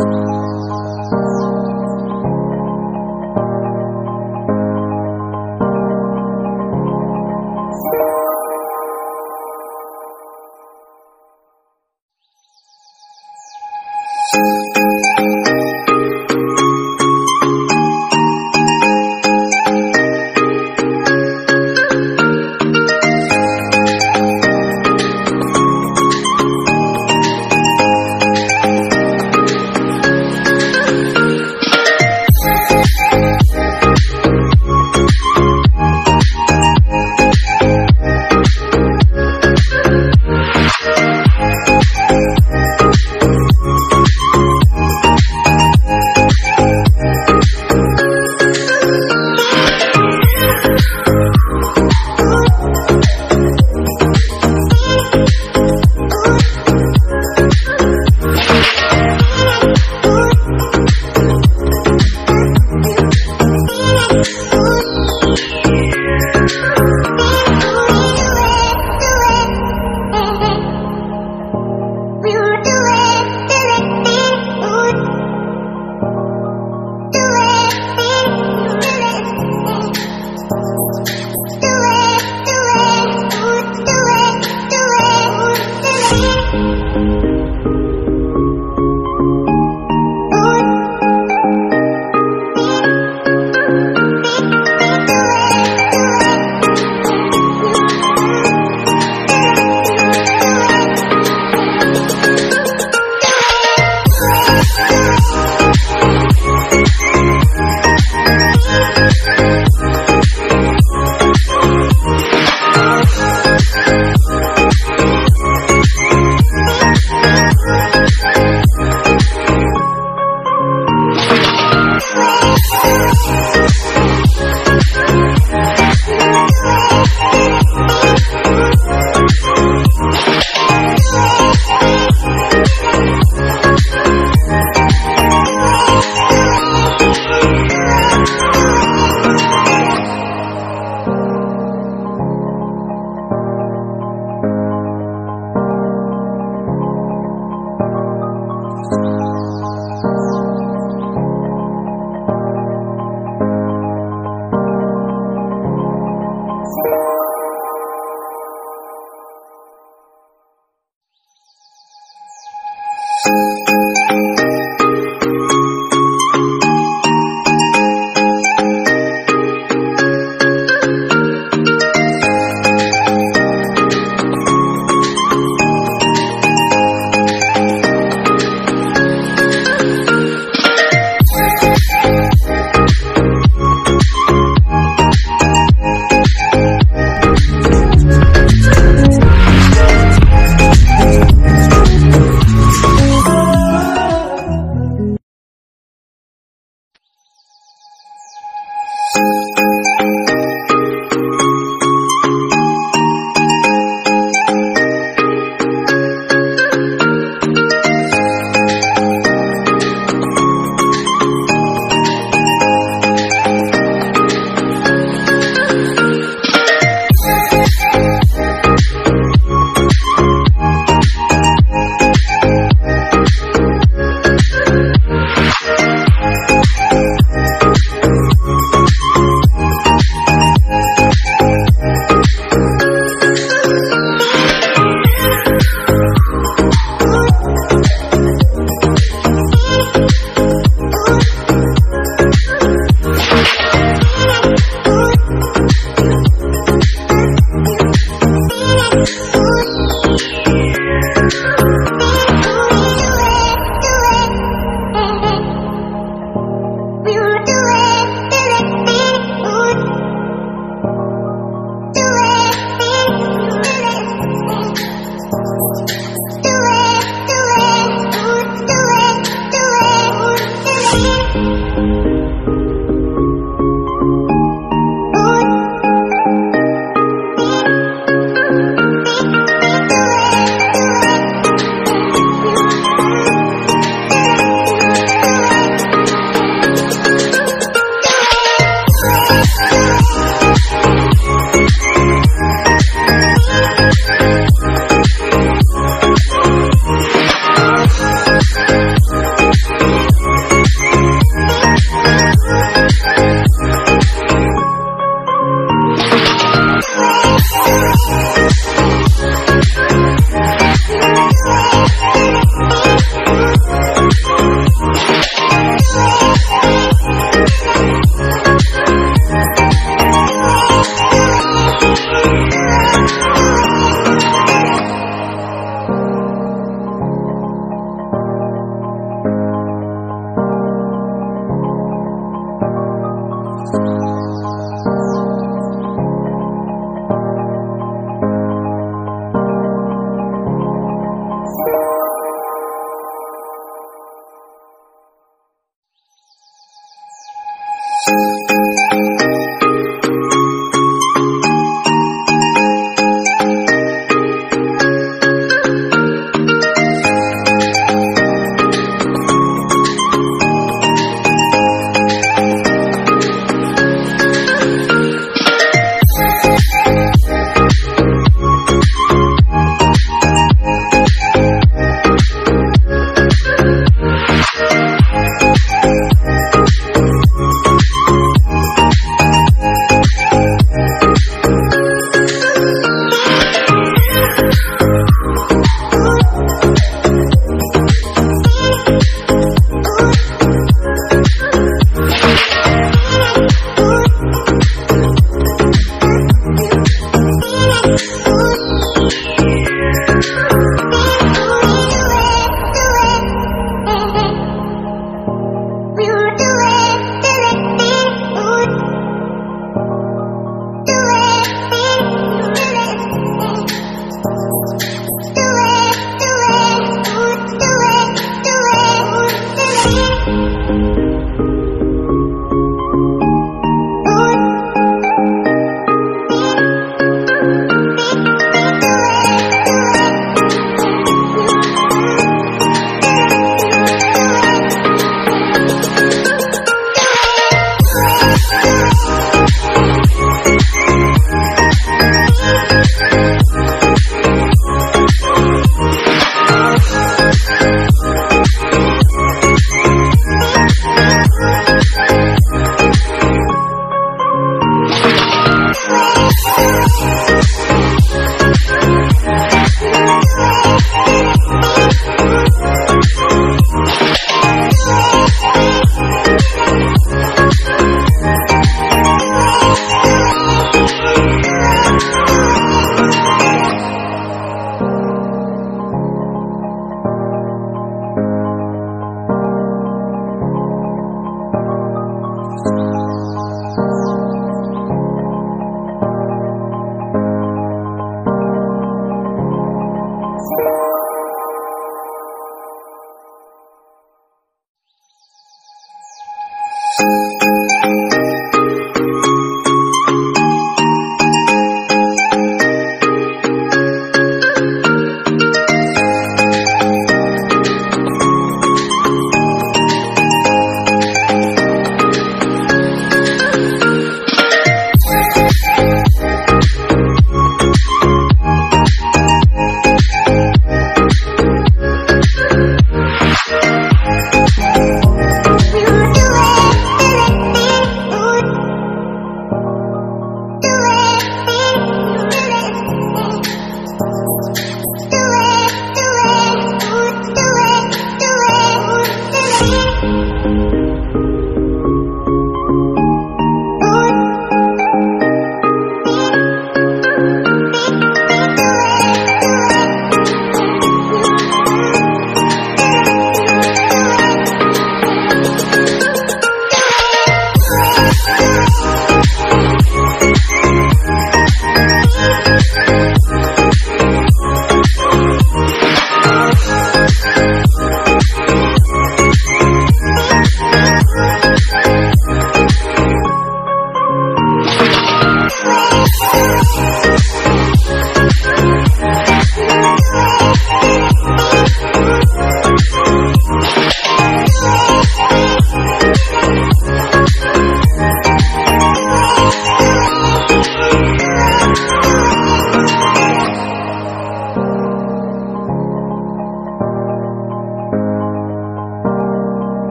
어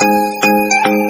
Thank